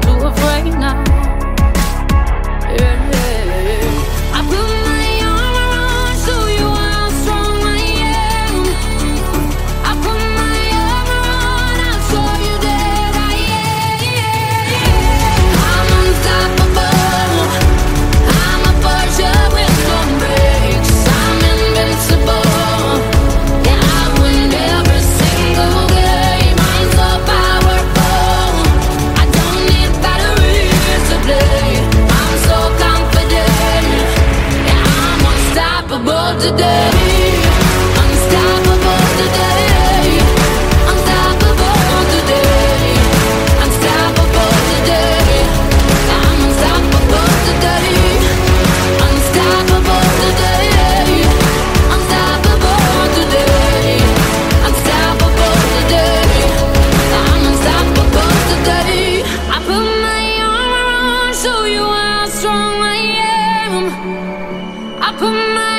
to a friend. unstoppable today. Unstoppable today. Unstoppable today. Unstoppable today. I'm unstoppable today. Unstoppable today. Unstoppable today. Unstoppable today. I'm unstoppable today. I put my arm around, show you how strong I am. I put my